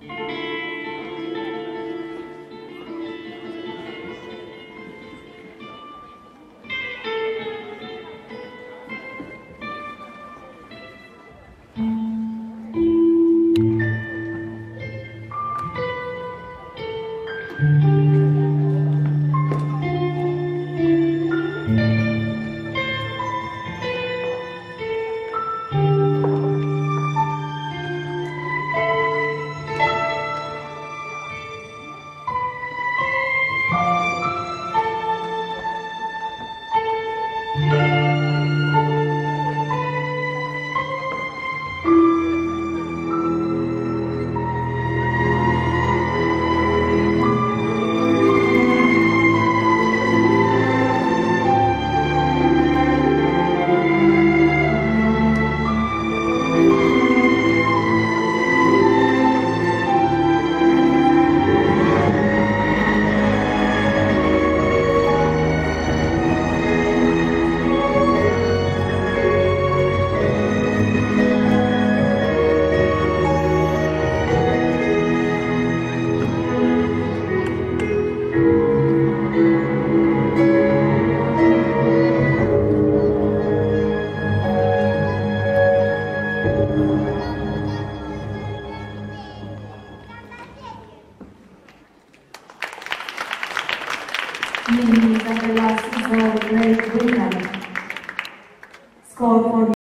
thank mm -hmm. you meanings and the last is all great women. Score for